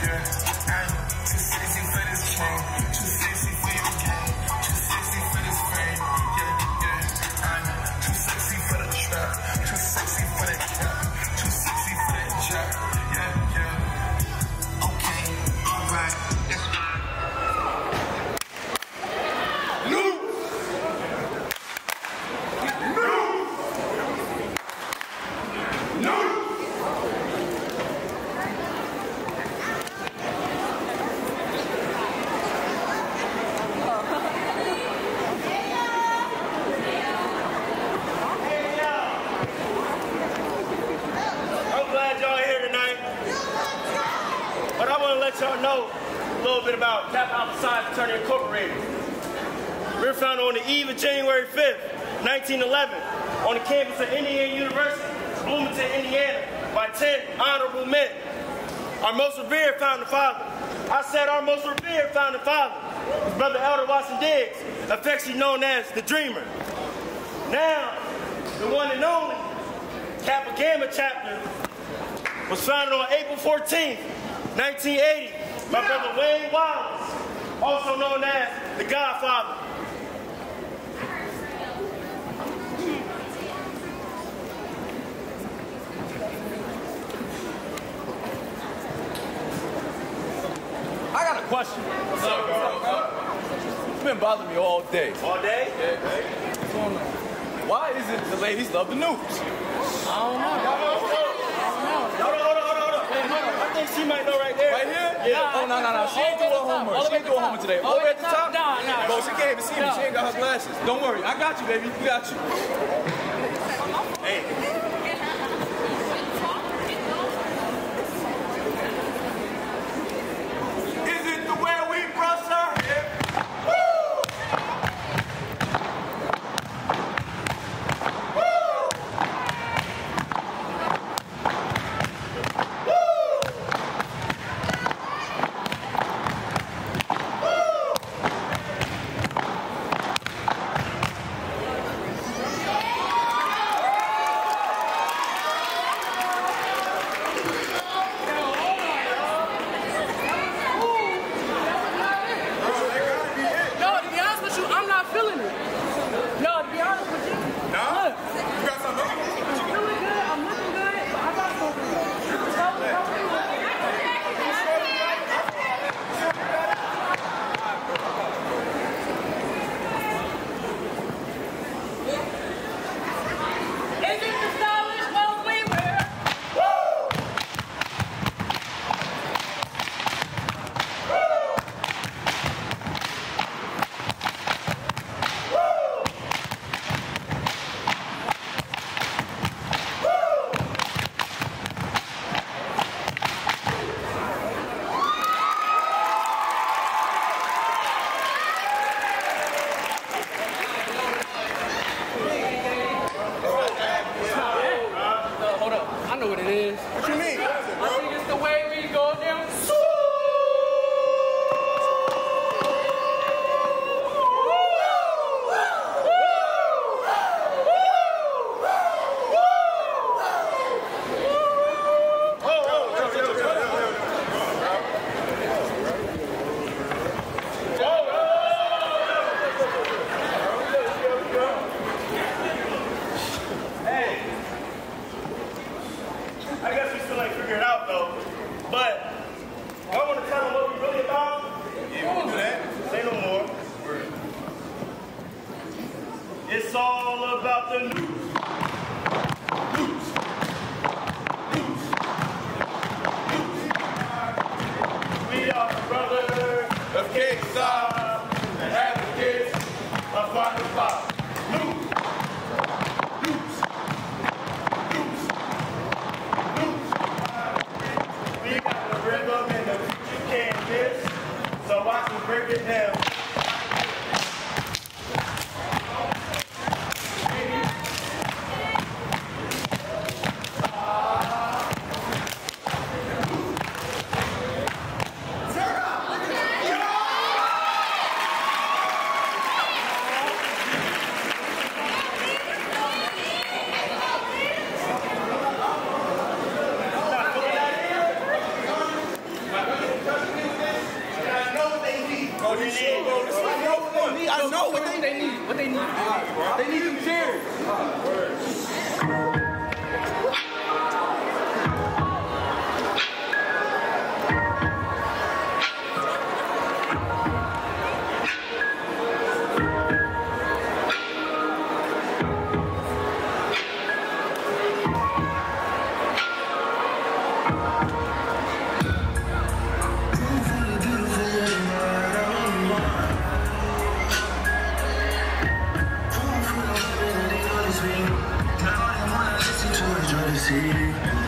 Yeah, I'm too sexy for this chain. Bit about Kappa Alpha Psi Fraternity Incorporated. We were founded on the eve of January 5th, 1911, on the campus of Indiana University, Bloomington, Indiana, by 10 honorable men. Our most revered founding father. I said our most revered founding father, brother Elder Watson Diggs, affectionately known as the Dreamer. Now, the one and only Kappa Gamma chapter was founded on April 14th, 1980 by brother Wayne Wallace, also known as the Godfather. I got a question. What's up, bro? It's been bothering me all day. All day? What's going on? Why is it the ladies love the Nupes? Hold on, hold on, hold on, hold on. I think she might know right there. Right here? Yeah. Oh, no, no, no. She ain't do her homework. She ain't do her homework today. All the at the top? Nah, nah. Bro, she can't even see me. She ain't got her glasses. Don't worry. I got you, baby. We got you. Hey, Me break it down. What they need. I know what they They need, what they need. They need them chairs. Uh, See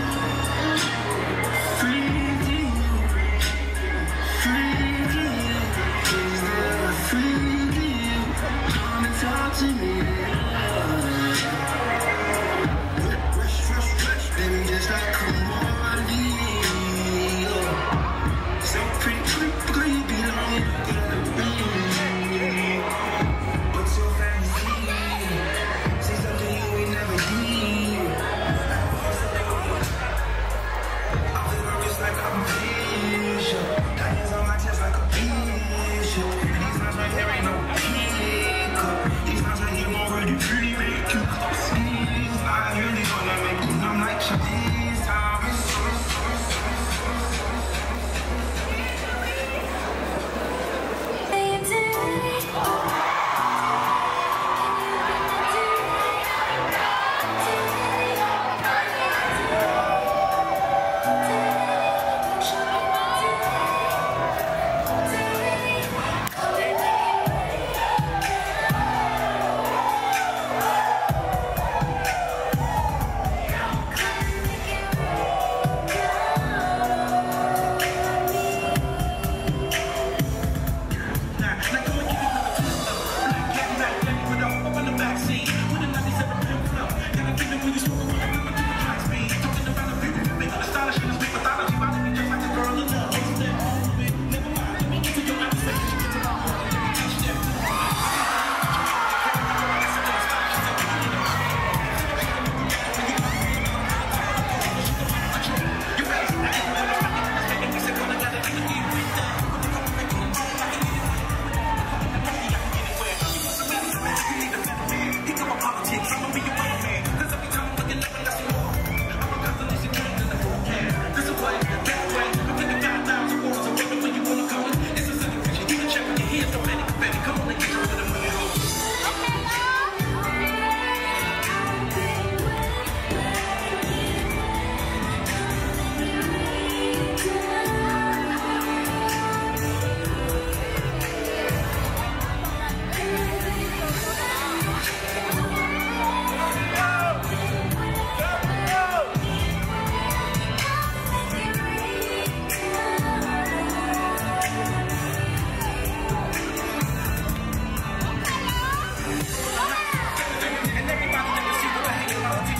Everybody let me see what the hate about